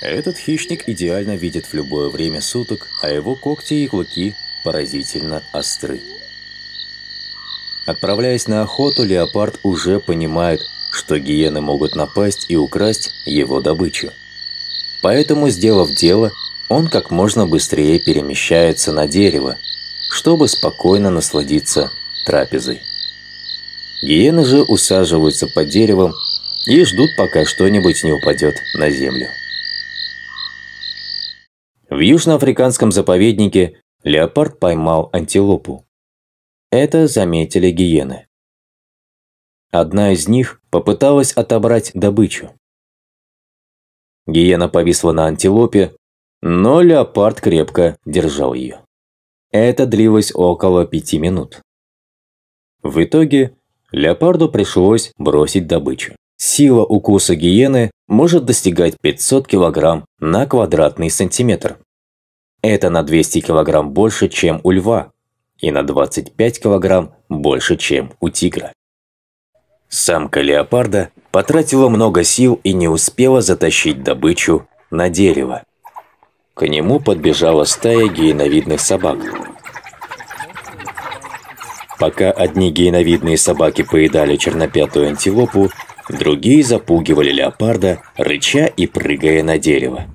Этот хищник идеально видит в любое время суток, а его когти и клыки поразительно остры. Отправляясь на охоту, леопард уже понимает, что гиены могут напасть и украсть его добычу. Поэтому, сделав дело, он как можно быстрее перемещается на дерево, чтобы спокойно насладиться трапезой. Гиены же усаживаются под деревом и ждут, пока что-нибудь не упадет на землю. В южноафриканском заповеднике леопард поймал антилопу. Это заметили гиены. Одна из них попыталась отобрать добычу. Гиена повисла на антилопе, но леопард крепко держал ее. Это длилось около пяти минут. В итоге леопарду пришлось бросить добычу. Сила укуса гиены может достигать 500 кг на квадратный сантиметр. Это на 200 кг больше, чем у льва, и на 25 кг больше, чем у тигра. Самка леопарда потратила много сил и не успела затащить добычу на дерево. К нему подбежала стая гиеновидных собак. Пока одни гиеновидные собаки поедали чернопятую антилопу, другие запугивали леопарда, рыча и прыгая на дерево.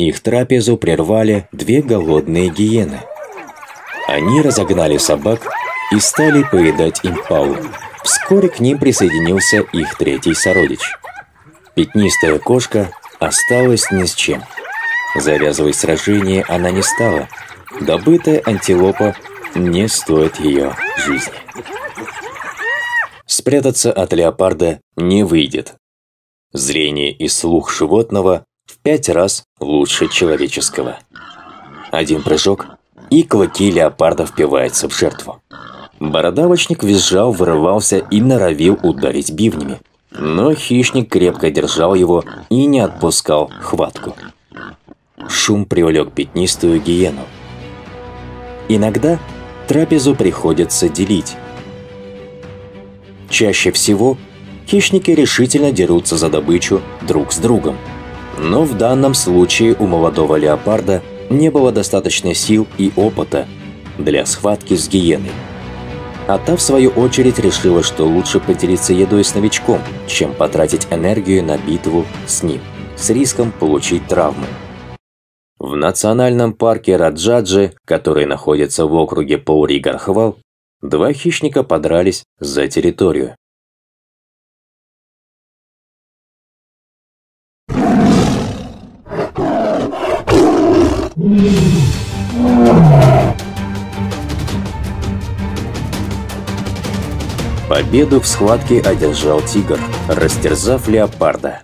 Их трапезу прервали две голодные гиены. Они разогнали собак и стали поедать импалу. Вскоре к ним присоединился их третий сородич. Пятнистая кошка осталась ни с чем. Завязывать сражение она не стала. Добытая антилопа не стоит ее жизни. Спрятаться от леопарда не выйдет. Зрение и слух животного в пять раз лучше человеческого. Один прыжок, и клыки леопарда впиваются в жертву. Бородавочник визжал, вырывался и норовил ударить бивнями. Но хищник крепко держал его и не отпускал хватку. Шум привлек пятнистую гиену. Иногда трапезу приходится делить. Чаще всего хищники решительно дерутся за добычу друг с другом – но в данном случае у молодого леопарда не было достаточно сил и опыта для схватки с гиеной. А та, в свою очередь, решила, что лучше поделиться едой с новичком, чем потратить энергию на битву с ним, с риском получить травмы. В национальном парке Раджаджи, который находится в округе Паури-Гархвал, два хищника подрались за территорию. Победу в схватке одержал тигр, растерзав леопарда.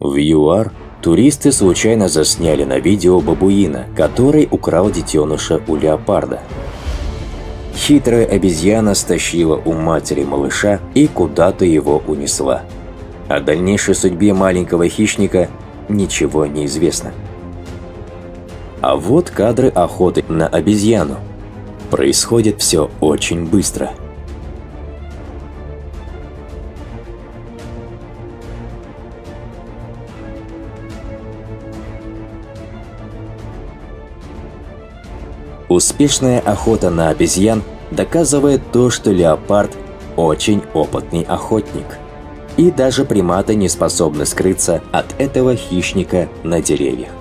В ЮАР туристы случайно засняли на видео бабуина, который украл детеныша у леопарда. Хитрая обезьяна стащила у матери малыша и куда-то его унесла. О дальнейшей судьбе маленького хищника ничего не известно. А вот кадры охоты на обезьяну. Происходит все очень быстро. Успешная охота на обезьян доказывает то, что леопард очень опытный охотник. И даже приматы не способны скрыться от этого хищника на деревьях.